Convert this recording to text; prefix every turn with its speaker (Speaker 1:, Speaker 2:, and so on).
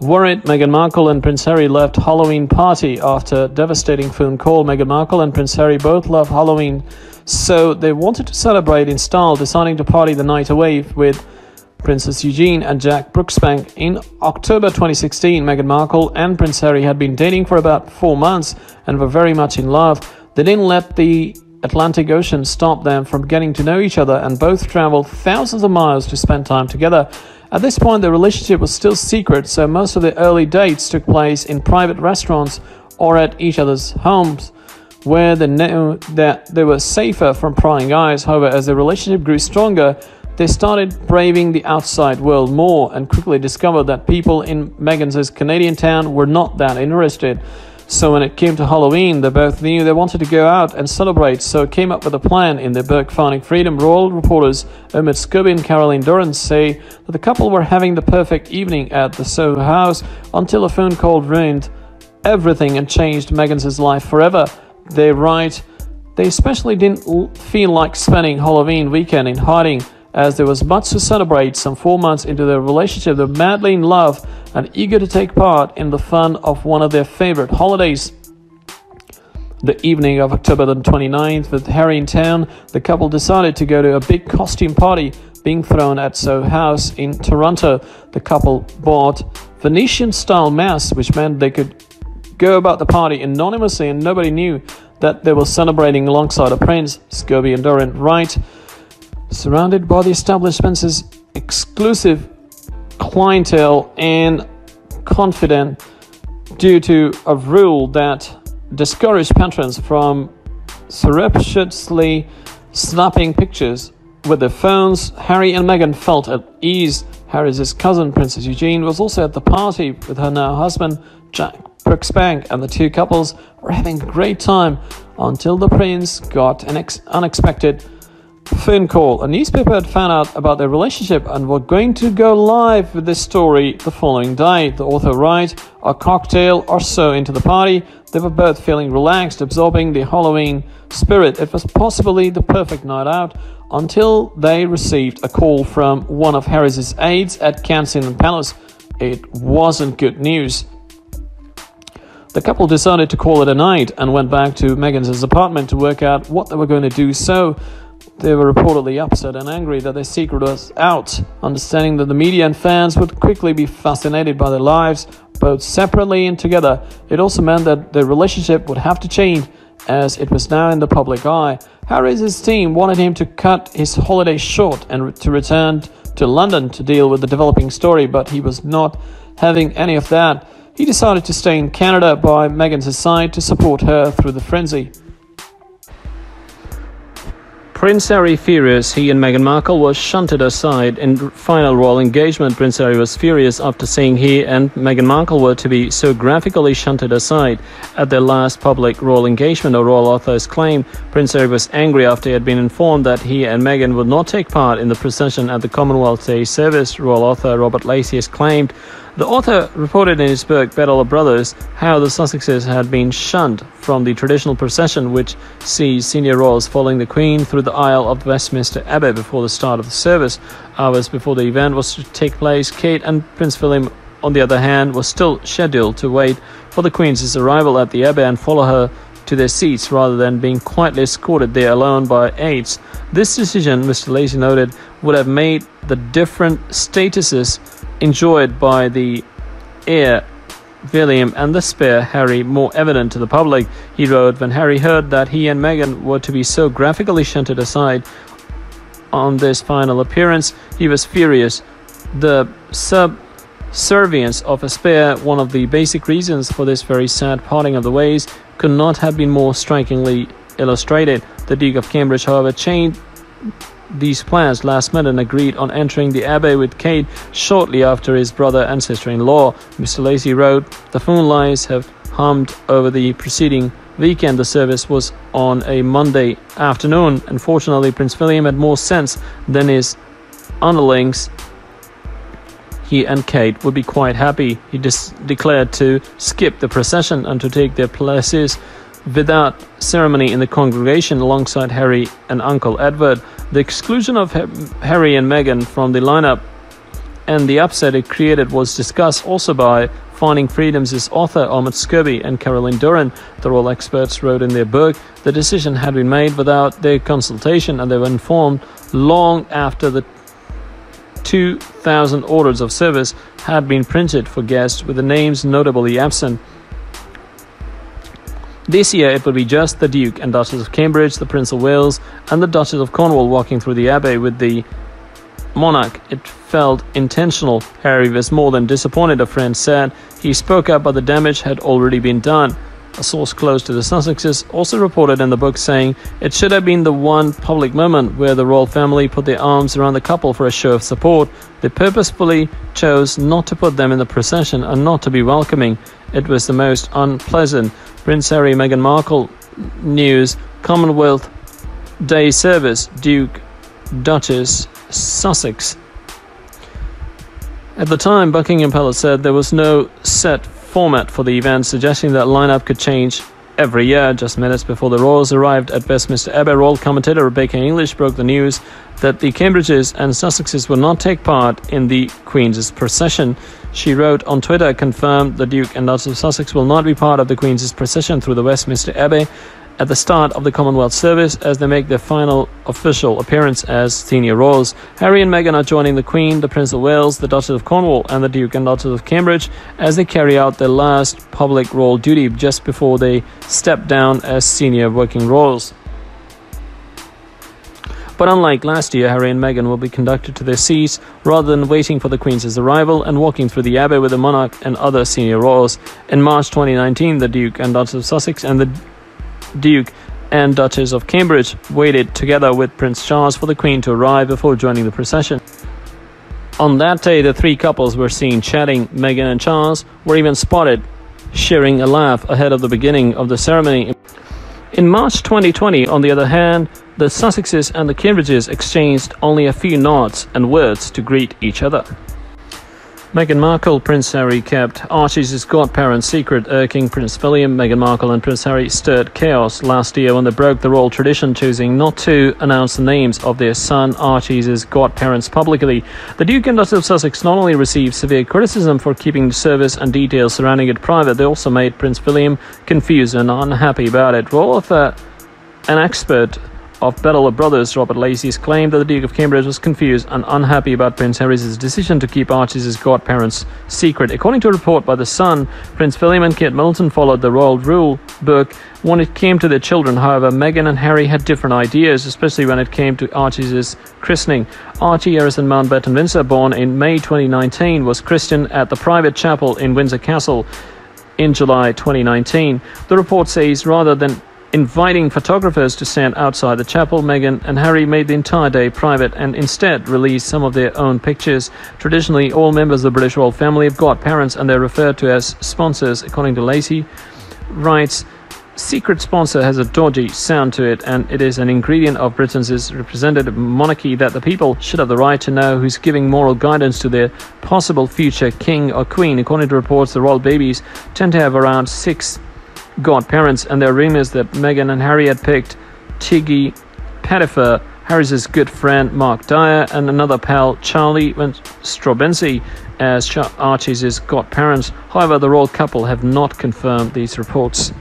Speaker 1: Worried, Meghan Markle and Prince Harry left Halloween party after devastating phone call. Meghan Markle and Prince Harry both love Halloween, so they wanted to celebrate in style, deciding to party the night away with Princess Eugenie and Jack Brooksbank. In October 2016, Meghan Markle and Prince Harry had been dating for about four months and were very much in love. They didn't let the Atlantic Ocean stop them from getting to know each other and both traveled thousands of miles to spend time together. At this point, the relationship was still secret, so most of the early dates took place in private restaurants or at each other's homes, where they knew that they were safer from prying eyes. However, as the relationship grew stronger, they started braving the outside world more and quickly discovered that people in Meghan's Canadian town were not that interested. So when it came to Halloween, they both knew they wanted to go out and celebrate, so came up with a plan in their book Finding Freedom. Royal reporters Omid Scobie and Carolyn Durand say that the couple were having the perfect evening at the Soho House until a phone call ruined everything and changed Meghan's life forever. They write, they especially didn't feel like spending Halloween weekend in hiding as there was much to celebrate some four months into their relationship, they were madly in love and eager to take part in the fun of one of their favorite holidays. The evening of October the 29th, with Harry in town, the couple decided to go to a big costume party being thrown at Soho House in Toronto. The couple bought Venetian style masks, which meant they could go about the party anonymously and nobody knew that they were celebrating alongside a prince. Scobie and Durand write surrounded by the establishment's exclusive clientele and confident due to a rule that discouraged patrons from surreptitiously snapping pictures with their phones. Harry and Meghan felt at ease. Harry's cousin, Princess Eugenie, was also at the party with her now husband, Jack Brooksbank, and the two couples were having a great time until the prince got an unexpected phone call. A newspaper had found out about their relationship and were going to go live with this story the following day. The author writes, A cocktail or so into the party, they were both feeling relaxed, absorbing the Halloween spirit. It was possibly the perfect night out until they received a call from one of Harris's aides at Kensington Palace. It wasn't good news. The couple decided to call it a night and went back to Meghan's apartment to work out what they were going to do so. They were reportedly upset and angry that their secret was out, understanding that the media and fans would quickly be fascinated by their lives, both separately and together. It also meant that their relationship would have to change as it was now in the public eye. Harry's team wanted him to cut his holiday short and to return to London to deal with the developing story, but he was not having any of that. He decided to stay in Canada by Meghan's side to support her through the frenzy. Prince Harry furious, he and Meghan Markle were shunted aside. In final royal engagement, Prince Harry was furious after seeing he and Meghan Markle were to be so graphically shunted aside. At their last public royal engagement, a royal authors claim Prince Harry was angry after he had been informed that he and Meghan would not take part in the procession at the Commonwealth Day service. Royal author Robert Lacey has claimed the author reported in his book Battle of Brothers how the Sussexes had been shunned from the traditional procession which sees senior royals following the Queen through the aisle of Westminster Abbey before the start of the service. Hours before the event was to take place, Kate and Prince William, on the other hand, were still scheduled to wait for the Queen's arrival at the Abbey and follow her to their seats rather than being quietly escorted there alone by aides. This decision, Mr. Lacey noted, would have made the different statuses enjoyed by the heir William and the spare Harry more evident to the public. He wrote, When Harry heard that he and Meghan were to be so graphically shunted aside on this final appearance, he was furious. The subservience of a spare, one of the basic reasons for this very sad parting of the ways, could not have been more strikingly illustrated. The Duke of Cambridge, however, changed these plans last minute and agreed on entering the abbey with Kate shortly after his brother and sister-in-law. Mr. Lacey wrote, The phone lines have hummed over the preceding weekend. The service was on a Monday afternoon. Unfortunately, Prince William had more sense than his underlings. He and Kate would be quite happy. He declared to skip the procession and to take their places without ceremony in the congregation alongside Harry and Uncle Edward. The exclusion of Harry and Meghan from the lineup and the upset it created was discussed also by Finding Freedom's author Omid Scobie and Carolyn Durand. The royal experts wrote in their book the decision had been made without their consultation and they were informed long after the 2,000 orders of service had been printed for guests with the names notably absent. This year it would be just the Duke and Duchess of Cambridge, the Prince of Wales, and the Duchess of Cornwall walking through the Abbey with the monarch. It felt intentional. Harry was more than disappointed, a friend said. He spoke up, but the damage had already been done. A source close to the Sussexes also reported in the book saying it should have been the one public moment where the royal family put their arms around the couple for a show of support. They purposefully chose not to put them in the procession and not to be welcoming. It was the most unpleasant. Prince Harry, Meghan Markle news, Commonwealth Day service, Duke, Duchess, Sussex. At the time, Buckingham Palace said there was no set format for the event, suggesting that lineup could change every year. Just minutes before the royals arrived at Westminster Abbey, royal commentator Rebecca English broke the news that the Cambridges and Sussexes will not take part in the Queen's procession. She wrote on Twitter, confirmed the Duke and Duchess of Sussex will not be part of the Queen's procession through the Westminster Abbey at the start of the Commonwealth service as they make their final official appearance as senior royals. Harry and Meghan are joining the Queen, the Prince of Wales, the Duchess of Cornwall, and the Duke and Duchess of Cambridge as they carry out their last public royal duty just before they step down as senior working royals. But unlike last year, Harry and Meghan will be conducted to their seats rather than waiting for the Queen's arrival and walking through the Abbey with the monarch and other senior royals. In March 2019, the Duke and Duchess of Sussex and the Duke and Duchess of Cambridge waited together with Prince Charles for the Queen to arrive before joining the procession. On that day, the three couples were seen chatting. Meghan and Charles were even spotted sharing a laugh ahead of the beginning of the ceremony. In March 2020, on the other hand, the Sussexes and the Cambridges exchanged only a few nods and words to greet each other. Meghan Markle, Prince Harry kept Archie's godparents secret, irking Prince William. Meghan Markle and Prince Harry stirred chaos last year when they broke the royal tradition, choosing not to announce the names of their son Archie's godparents publicly. The Duke and Duchess of Sussex not only received severe criticism for keeping the service and details surrounding it private, they also made Prince William confused and unhappy about it. Royal author, an expert of Battle of Brothers, Robert Lacey's claimed that the Duke of Cambridge was confused and unhappy about Prince Harry's decision to keep Archie's godparents secret. According to a report by The Sun, Prince William and Kate Middleton followed the royal rule book when it came to their children. However, Meghan and Harry had different ideas, especially when it came to Archie's christening. Archie Harrison Mountbatten Windsor, born in May 2019, was christened at the private chapel in Windsor Castle in July 2019. The report says rather than Inviting photographers to stand outside the chapel, Meghan and Harry made the entire day private and instead released some of their own pictures. Traditionally, all members of the British royal family have got parents and they're referred to as sponsors, according to Lacey. Writes, Secret sponsor has a dodgy sound to it, and it is an ingredient of Britain's representative monarchy that the people should have the right to know who's giving moral guidance to their possible future king or queen. According to reports, the royal babies tend to have around six godparents, and there are rumors that Meghan and Harry had picked Tiggy Pettifer, Harry's good friend Mark Dyer, and another pal Charlie Straubenzee as Archie's godparents. However, the royal couple have not confirmed these reports.